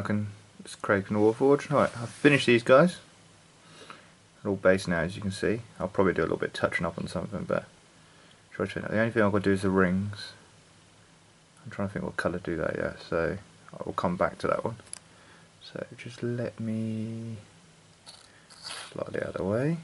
Hello, welcome. It's Craig from the Warforged. Right, I've finished these guys. They're all base now, as you can see. I'll probably do a little bit touching up on something, but try to. The only thing I've got to do is the rings. I'm trying to think what colour to do that Yeah, so I will come back to that one. So just let me slightly out of the way.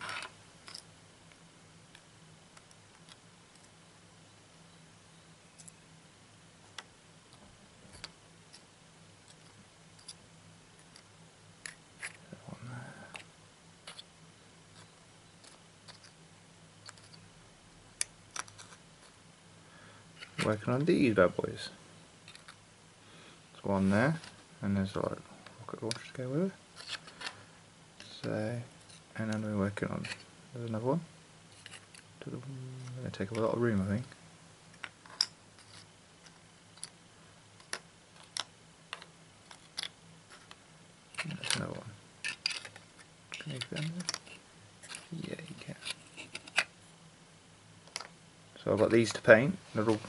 Working on these bad boys. There's one there, and there's like rocket launcher to go with it. So, and then we're working on, there's another one. To take up a lot of room, I think. There's another one. Yeah, you can. So I've got these to paint. They're all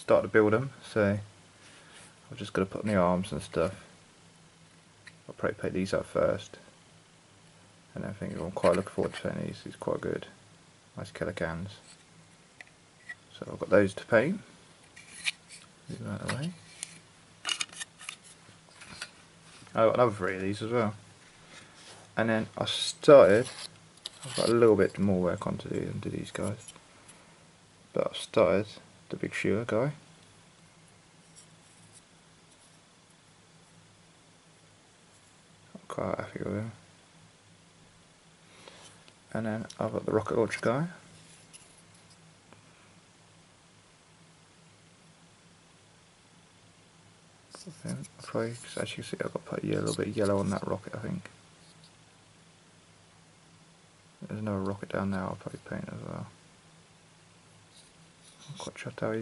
start to build them so I've just got to put the arms and stuff. I'll probably paint these up first. And I think I'm quite looking forward to painting these, these quite good. Nice Killa Kans. So I've got those to paint. Move that away. I've got another three of these as well. And then I started I've got a little bit more work on to do than these guys. But I've started the big shooter guy. I'm quite happy with him. And then I've got the rocket launcher guy. I think probably, cause as you can see, I've got put a little bit of yellow on that rocket, I think. There's another rocket down there I'll probably paint as well.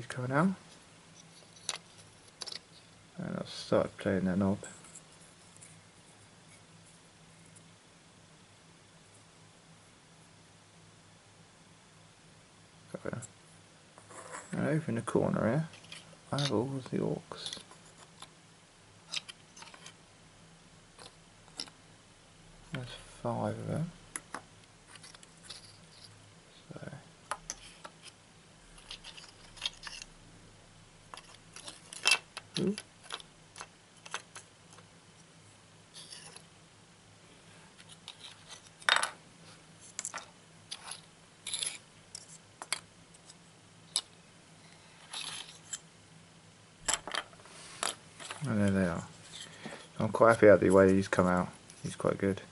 Coming out. And I'll start playing that knob. And over in the corner here, I have all of the orks. There's five of them. And there they are. I'm quite happy at the way he's come out. He's quite good.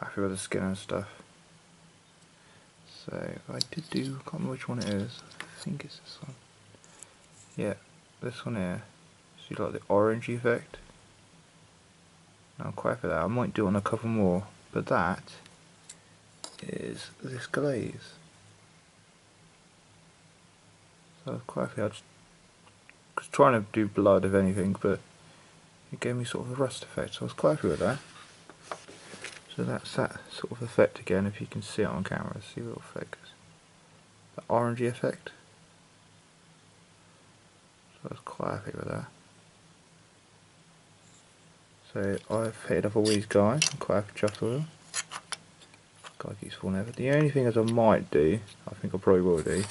Happy with the skin and stuff. So I did do, I can't remember which one it is. I think it's this one. Yeah, this one here. See like the orange effect? I'm quite for that. I might do on a couple more, but that is this glaze. So quite happy. I was, was trying to do blood if anything, but it gave me sort of a rust effect, so I was quite happy with that. So that's that sort of effect again, if you can see it on camera, see what effect. The orangey effect. So I was quite happy with that. So I've fitted up all these guys, I'm quite happy chuffed with them. Guy keeps falling over. The only thing as I might do, I think I probably will do,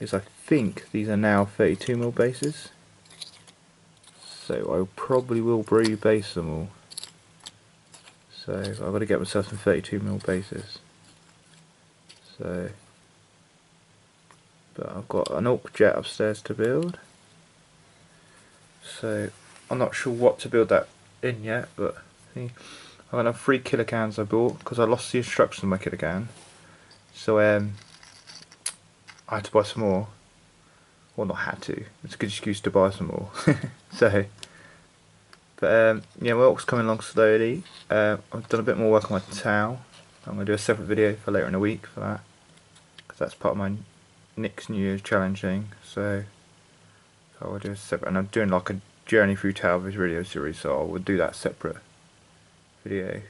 is I think these are now 32mm bases. So I probably will rebase them all. So I've got to get myself some 32mm bases. So, but I've got an Ork jet upstairs to build. So I'm not sure what to build that in yet, but I have got three Killa Kans I bought because I lost the instructions on my Killa Kan. So um, I had to buy some more. Well, not had to. It's a good excuse to buy some more. so, but um, yeah, work's coming along slowly. Uh, I've done a bit more work on my towel. I'm going to do a separate video for later in the week for that. Because that's part of my next New Year's challenge thing. So, so I'll do a separate. And I'm doing like a journey through Talvis video series, so I will do that separate video.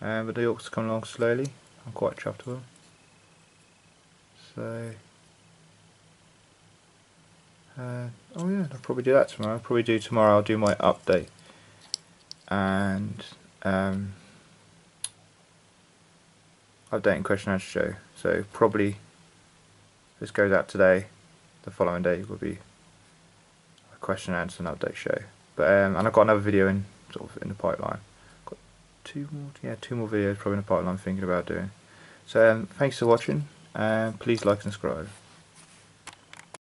Um, but the Orks come along slowly. I'm quite chuffed with them. So, uh, oh yeah, I'll probably do that tomorrow. I'll probably do tomorrow. I'll do my update and um, updating question answer show. So probably this goes out today. The following day will be a question and answer and update show. But um, and I've got another video in sort of in the pipeline. Got two more, yeah, two more videos probably in the pipeline. I'm thinking about doing. So um, thanks for watching. Uh, please like and subscribe.